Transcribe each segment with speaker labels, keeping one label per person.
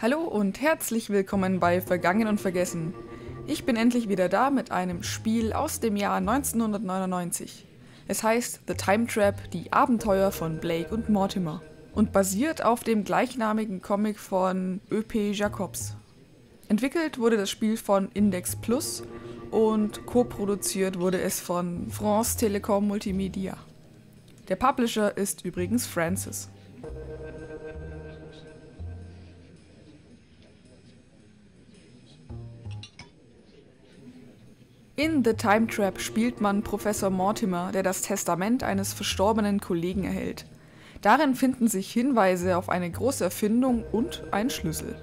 Speaker 1: Hallo und herzlich willkommen bei Vergangen und Vergessen. Ich bin endlich wieder da mit einem Spiel aus dem Jahr 1999. Es heißt The Time Trap, die Abenteuer von Blake und Mortimer und basiert auf dem gleichnamigen Comic von Ö.P. Jacobs. Entwickelt wurde das Spiel von Index Plus und co-produziert wurde es von France Telecom Multimedia. Der Publisher ist übrigens Francis. In The Time Trap spielt man Professor Mortimer, der das Testament eines verstorbenen Kollegen erhält. Darin finden sich Hinweise auf eine große Erfindung und ein Schlüssel.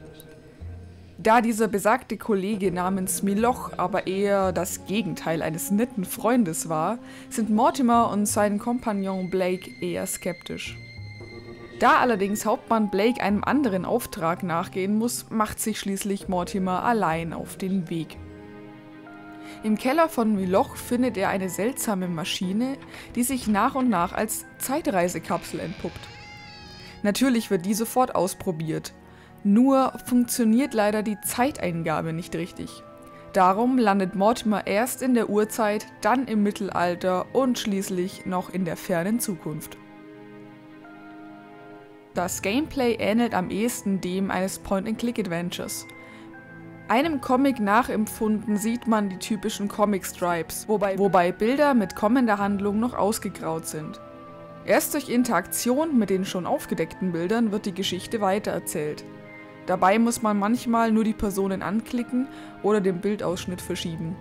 Speaker 1: Da dieser besagte Kollege namens Miloch aber eher das Gegenteil eines netten Freundes war, sind Mortimer und sein Kompagnon Blake eher skeptisch. Da allerdings Hauptmann Blake einem anderen Auftrag nachgehen muss, macht sich schließlich Mortimer allein auf den Weg. Im Keller von Miloch findet er eine seltsame Maschine, die sich nach und nach als Zeitreisekapsel entpuppt. Natürlich wird die sofort ausprobiert, nur funktioniert leider die Zeiteingabe nicht richtig. Darum landet Mortimer erst in der Urzeit, dann im Mittelalter und schließlich noch in der fernen Zukunft. Das Gameplay ähnelt am ehesten dem eines Point-and-Click-Adventures. Einem Comic nachempfunden sieht man die typischen Comic-Stripes, wobei, wobei Bilder mit kommender Handlung noch ausgegraut sind. Erst durch Interaktion mit den schon aufgedeckten Bildern wird die Geschichte weitererzählt. Dabei muss man manchmal nur die Personen anklicken oder den Bildausschnitt verschieben.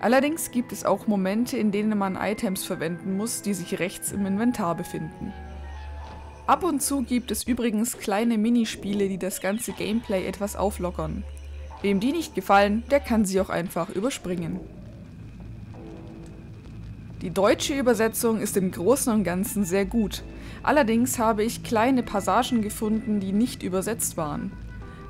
Speaker 1: Allerdings gibt es auch Momente, in denen man Items verwenden muss, die sich rechts im Inventar befinden. Ab und zu gibt es übrigens kleine Minispiele, die das ganze Gameplay etwas auflockern. Wem die nicht gefallen, der kann sie auch einfach überspringen. Die deutsche Übersetzung ist im Großen und Ganzen sehr gut. Allerdings habe ich kleine Passagen gefunden, die nicht übersetzt waren.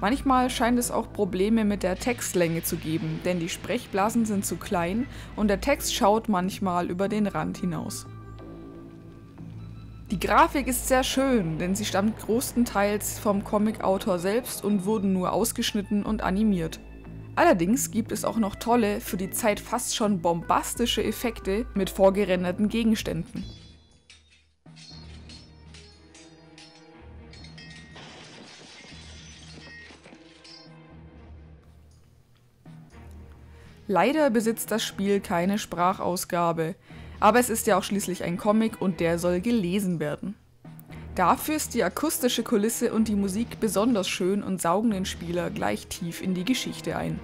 Speaker 1: Manchmal scheint es auch Probleme mit der Textlänge zu geben, denn die Sprechblasen sind zu klein und der Text schaut manchmal über den Rand hinaus. Die Grafik ist sehr schön, denn sie stammt größtenteils vom Comicautor selbst und wurden nur ausgeschnitten und animiert. Allerdings gibt es auch noch tolle, für die Zeit fast schon bombastische Effekte mit vorgerenderten Gegenständen. Leider besitzt das Spiel keine Sprachausgabe, aber es ist ja auch schließlich ein Comic und der soll gelesen werden. Dafür ist die akustische Kulisse und die Musik besonders schön und saugen den Spieler gleich tief in die Geschichte ein.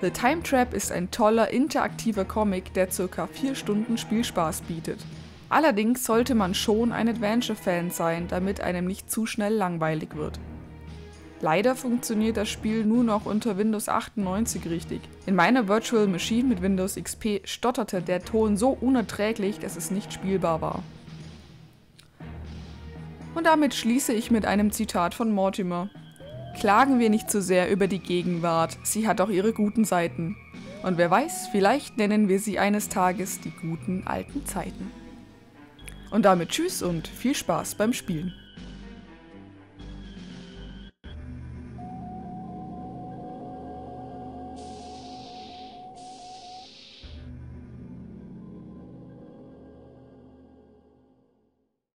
Speaker 1: The Time Trap ist ein toller, interaktiver Comic, der ca. 4 Stunden Spielspaß bietet. Allerdings sollte man schon ein Adventure-Fan sein, damit einem nicht zu schnell langweilig wird. Leider funktioniert das Spiel nur noch unter Windows 98 richtig. In meiner Virtual Machine mit Windows XP stotterte der Ton so unerträglich, dass es nicht spielbar war. Und damit schließe ich mit einem Zitat von Mortimer. Klagen wir nicht zu sehr über die Gegenwart, sie hat auch ihre guten Seiten. Und wer weiß, vielleicht nennen wir sie eines Tages die guten alten Zeiten. Und damit tschüss und viel Spaß beim Spielen.